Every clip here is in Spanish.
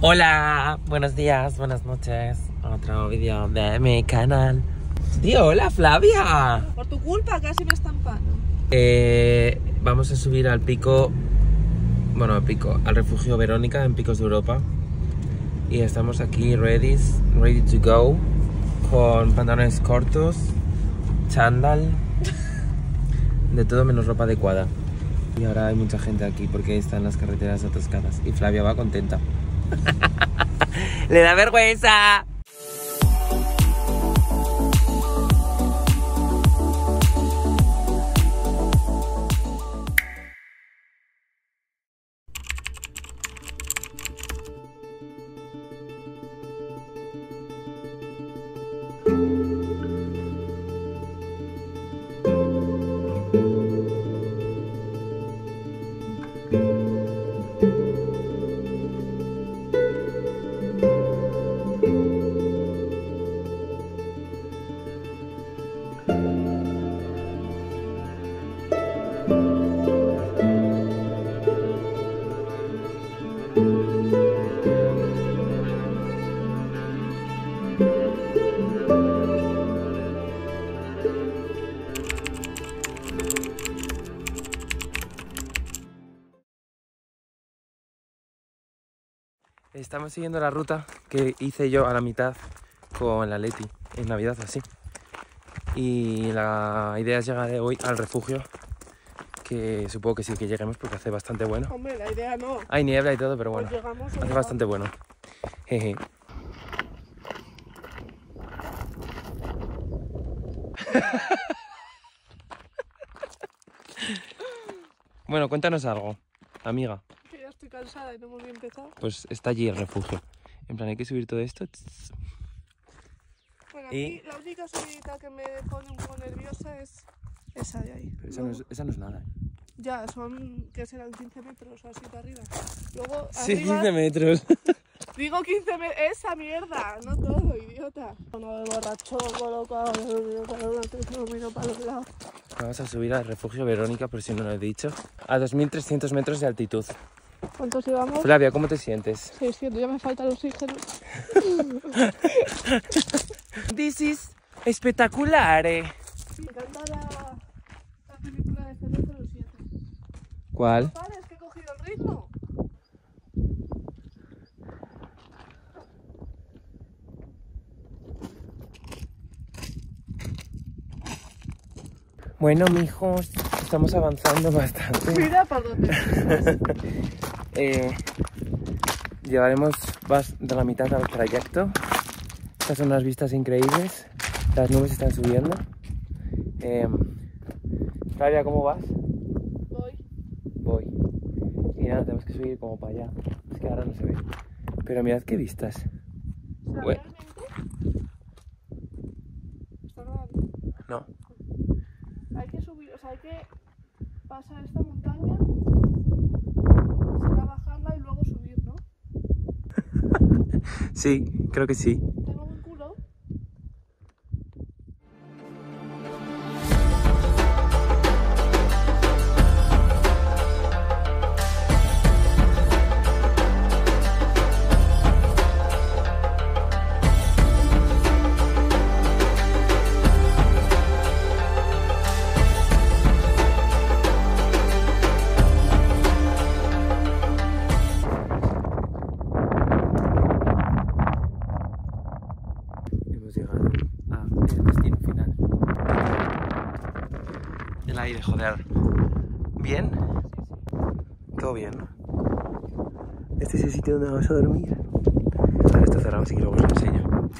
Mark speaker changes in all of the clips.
Speaker 1: Hola, buenos días, buenas noches. Otro vídeo de mi canal. Tío, hola Flavia.
Speaker 2: Por tu culpa casi me estampan.
Speaker 1: Eh, vamos a subir al pico, bueno, al pico, al refugio Verónica en Picos de Europa. Y estamos aquí ready, ready to go, con pantalones cortos, chándal, de todo menos ropa adecuada. Y ahora hay mucha gente aquí porque están las carreteras atascadas. Y Flavia va contenta. Le da vergüenza. Estamos siguiendo la ruta que hice yo a la mitad con la Leti en Navidad así. Y la idea es llegar hoy al refugio, que supongo que sí que lleguemos porque hace bastante bueno.
Speaker 2: Hombre, la idea no.
Speaker 1: Hay niebla y todo, pero bueno,
Speaker 2: Pues llegamos.
Speaker 1: hace bastante bueno. Jeje. Bueno, cuéntanos algo, amiga.
Speaker 2: Cansada y no hemos empezado.
Speaker 1: Pues está allí el refugio. En plan, hay que subir todo esto.
Speaker 2: Bueno,
Speaker 1: Y-
Speaker 2: aquí la única subidita que me pone un poco nerviosa es esa de ahí.
Speaker 1: Pero esa no, es,
Speaker 2: Luego-
Speaker 1: esa no es nada. ¿eh?
Speaker 2: Ya, son, que serán 15 metros o así para arriba. Luego,
Speaker 1: Sí,
Speaker 2: arriba,
Speaker 1: 15 metros.
Speaker 2: digo 15 metros, esa mierda, no todo, idiota. Uno de borracho, colocado, no miro para los lados.
Speaker 1: Vamos a subir al refugio Verónica, por si no lo he dicho, a 2.300 metros de altitud.
Speaker 2: ¿Cuántos llevamos?
Speaker 1: Flavia, ¿cómo te sientes?
Speaker 2: 600, ya me falta el oxígeno.
Speaker 1: This is espectacular. eh.
Speaker 2: Me encanta la, la película de 007.
Speaker 1: ¿Cuál?
Speaker 2: Vale, es que he cogido el ritmo.
Speaker 1: Bueno, mijos, estamos avanzando bastante.
Speaker 2: Mira para dónde.
Speaker 1: Eh, llevaremos más de la mitad del trayecto. Estas son unas vistas increíbles. Las nubes están subiendo. Eh, Flavia, ¿cómo vas?
Speaker 2: Voy.
Speaker 1: Voy. Y nada, tenemos que subir como para allá. Es que ahora no se ve. Pero mirad qué vistas. Bueno.
Speaker 2: realmente. Está grabando.
Speaker 1: No.
Speaker 2: Hay que subir, o sea, hay que pasar esta montaña, será bajarla y luego subir, ¿no?
Speaker 1: Sí, creo que sí. El. ¿Bien? Todo bien, ¿no? Este es el sitio donde vamos a dormir. Ahora está cerrado, así que luego os lo enseño.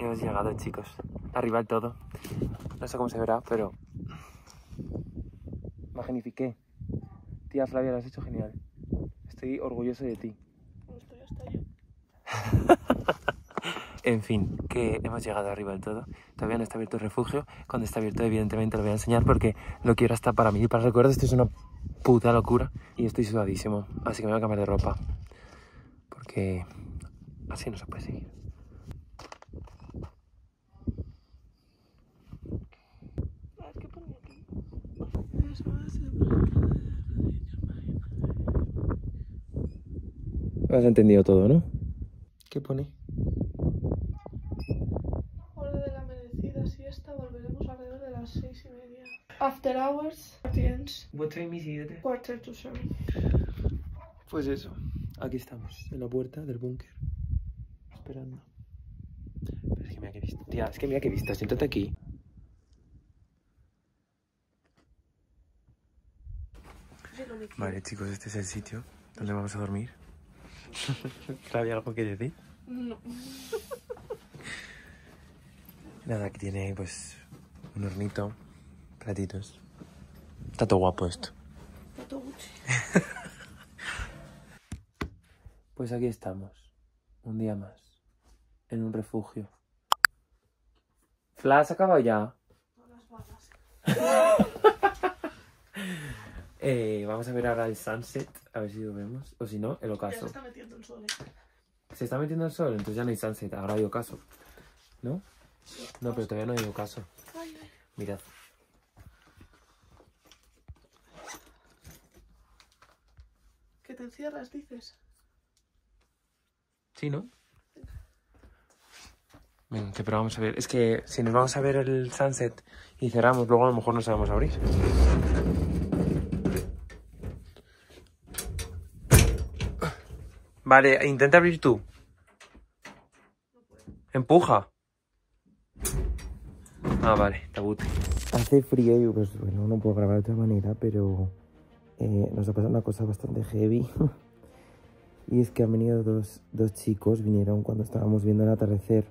Speaker 1: Hemos llegado, chicos. Arriba del todo. No sé cómo se verá, pero... Magnifiqué. Tía Flavia, lo has hecho genial. Estoy orgulloso de ti.
Speaker 2: No estoy hasta yo.
Speaker 1: En fin, que hemos llegado arriba del todo. Todavía no está abierto el refugio. Cuando está abierto, evidentemente lo voy a enseñar porque lo quiero hasta para mí y para recuerdos. Esto es una puta locura. Y estoy sudadísimo. Así que me voy a cambiar de ropa. Porque así no se puede seguir. Has entendido todo, ¿no? ¿Qué pone?
Speaker 2: Hours,
Speaker 1: What time is it?
Speaker 2: quarter to seven.
Speaker 1: Pues eso, aquí estamos, en la puerta del búnker, esperando. Pero es que mira que vista, tía, es que mira que vista, siéntate aquí. Vale, chicos, este es el sitio donde vamos a dormir. ¿Había algo que decir?
Speaker 2: No.
Speaker 1: Nada, aquí tiene pues un hornito, platitos. Está todo guapo esto.
Speaker 2: Pato Gucci.
Speaker 1: Pues aquí estamos, un día más, en un refugio. Flash, ¿ha acabado ya?
Speaker 2: No las balas.
Speaker 1: Eh, vamos a ver ahora el sunset, a ver si lo vemos. O si no, el
Speaker 2: Ya se
Speaker 1: ocaso.
Speaker 2: está metiendo el sol. eh.
Speaker 1: Se está metiendo el sol, entonces ya no hay sunset, ahora hay ocaso. ¿No? No, pero todavía no hay ocaso. Mirad.
Speaker 2: Te encierras, dices.
Speaker 1: Sí, ¿no? Venga, que pero vamos a ver. Es que si nos vamos a ver el sunset y cerramos, luego a lo mejor no sabemos abrir. Vale, intenta abrir tú. Empuja. Ah, vale, tabute. Hace frío y pues bueno, no puedo grabar de otra manera, pero eh, nos ha pasado una cosa bastante heavy. Y es que han venido dos, dos chicos, vinieron cuando estábamos viendo el atardecer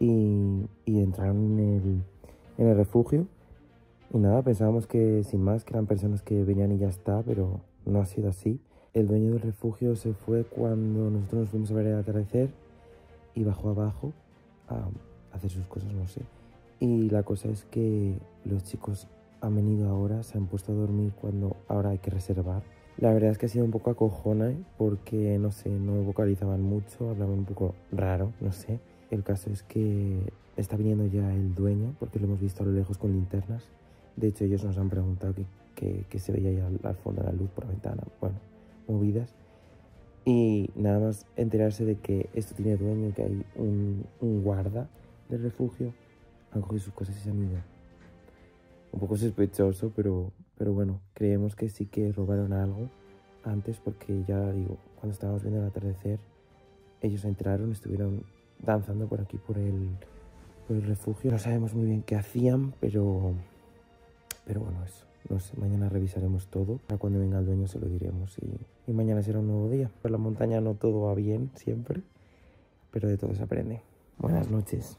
Speaker 1: y, y entraron en el, en el refugio. Y nada, pensábamos que sin más, que eran personas que venían y ya está, pero no ha sido así. El dueño del refugio se fue cuando nosotros nos fuimos a ver el atardecer y bajó abajo a hacer sus cosas, no sé. Y la cosa es que los chicos han venido ahora, se han puesto a dormir cuando ahora hay que reservar. La verdad es que ha sido un poco acojona ¿eh? porque, no sé, no vocalizaban mucho, hablaban un poco raro, no sé. El caso es que está viniendo ya el dueño porque lo hemos visto a lo lejos con linternas. De hecho, ellos nos han preguntado qué que, que se veía ahí al, al fondo la luz por la ventana. Bueno, movidas. Y nada más enterarse de que esto tiene dueño que hay un, un guarda del refugio, han cogido sus cosas y se han ido. Un poco sospechoso, pero, pero bueno, creemos que sí que robaron algo antes porque ya digo, cuando estábamos viendo el atardecer, ellos entraron, estuvieron danzando por aquí, por el, por el refugio. No sabemos muy bien qué hacían, pero, pero bueno, eso. No sé, mañana revisaremos todo. A cuando venga el dueño se lo diremos y, y mañana será un nuevo día. Por la montaña no todo va bien siempre, pero de todo se aprende. Buenas noches.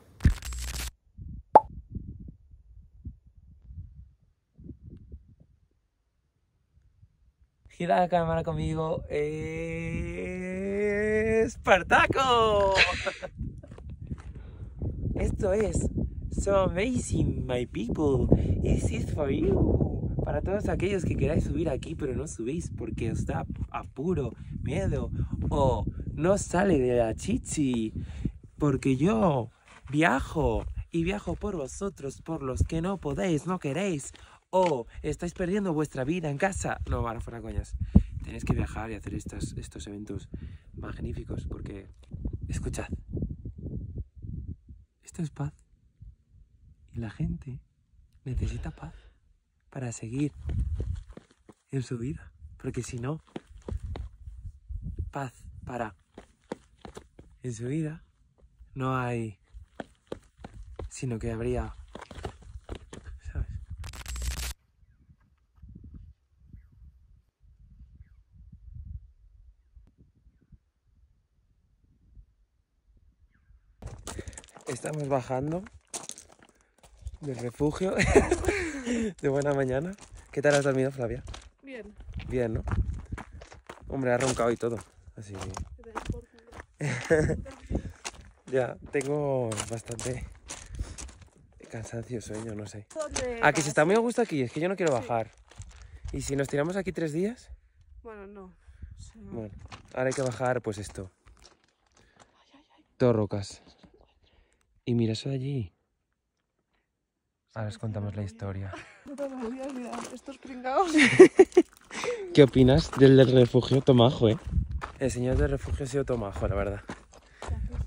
Speaker 1: Gira la cámara conmigo. ¡Espartaco! Esto es So Amazing, my people. This is for you. Para todos aquellos que queráis subir aquí, pero no subís porque os da apuro, miedo o no sale de la chichi. Porque yo viajo y viajo por vosotros, por los que no podéis, no queréis o estáis perdiendo vuestra vida en casa. No, ahora fuera coñas. Tenéis que viajar y hacer estos eventos magníficos porque, escuchad, esto es paz. Y la gente necesita paz para seguir en su vida. Porque si no, paz para en su vida no hay, sino que habría, Estamos bajando del refugio de buena mañana. ¿Qué tal has dormido, Flavia?
Speaker 2: Bien.
Speaker 1: Bien, ¿no? Hombre, ha roncado y todo. Así que ya tengo bastante cansancio, sueño, no sé.
Speaker 2: ¿Dónde
Speaker 1: Ah, se está muy a gusto aquí, es que yo no quiero bajar. ¿Y si nos tiramos aquí tres días?
Speaker 2: Bueno, no. Sí.
Speaker 1: Bueno, ahora hay que bajar, pues esto. Dos rocas. Y mira eso de allí. Ahora os contamos la historia.
Speaker 2: Puta, me había olvidado. Estos pringados.
Speaker 1: ¿Qué opinas del del refugio Tomajo, eh? El señor del refugio ha sido Tomajo, la verdad.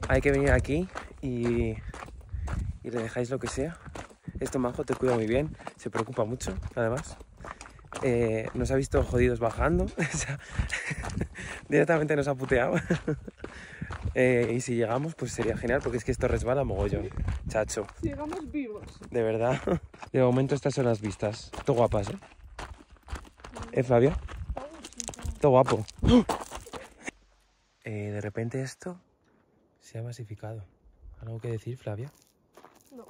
Speaker 1: Hay que venir aquí y, y le dejáis lo que sea. Es Tomajo, te cuida muy bien, se preocupa mucho, además. Eh, nos ha visto jodidos bajando, o sea, directamente nos ha puteado. Eh, y si llegamos, pues sería genial, porque es que esto resbala mogollón, chacho.
Speaker 2: Llegamos vivos.
Speaker 1: De verdad. De momento estas son las vistas. Todo guapas, ¿eh? ¿Eh, Flavia? Todo guapo. Eh, de repente esto se ha masificado. ¿Algo que decir, Flavia?
Speaker 2: No.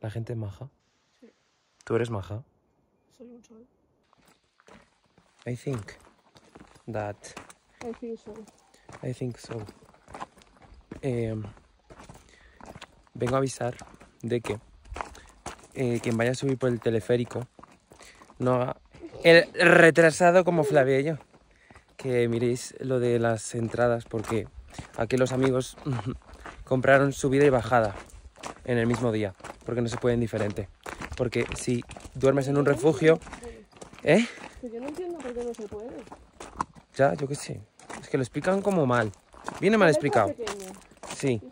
Speaker 1: La gente es maja.
Speaker 2: Sí.
Speaker 1: ¿Tú eres maja?
Speaker 2: Soy un sol.
Speaker 1: I think that
Speaker 2: I think so.
Speaker 1: I think so. Eh, vengo a avisar de que eh, quien vaya a subir por el teleférico no el retrasado como Flavia y yo. Que miréis lo de las entradas porque aquí los amigos compraron subida y bajada en el mismo día porque no se pueden diferente. Porque si duermes en un refugio, ¿eh?
Speaker 2: Que yo no entiendo por qué no se puede.
Speaker 1: Ya, yo qué sé. Es que lo explican como mal. Viene mal explicado. Sí.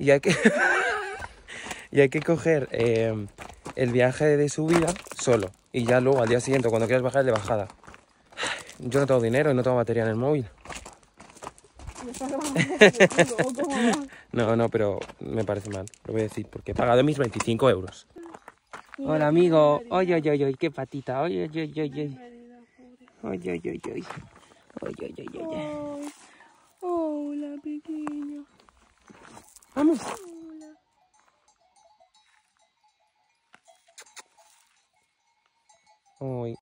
Speaker 1: Y hay que, y hay que coger eh, el viaje de subida solo. Y ya luego al día siguiente, cuando quieras bajar, el de bajada. Yo no tengo dinero y no tengo batería en el móvil.
Speaker 2: Me está grabando por culo, ¿o ¿Cómo va?
Speaker 1: No, no, pero me parece mal. Lo voy a decir porque he pagado mis 25 euros. Hola, amigo. Oye, oye, oye, qué patita. Oye, oye, oye. Oye, oye, oye. Oye, oye, oye, oye.
Speaker 2: Ay, Hola, pequeño.
Speaker 1: Vamos.
Speaker 2: Hola.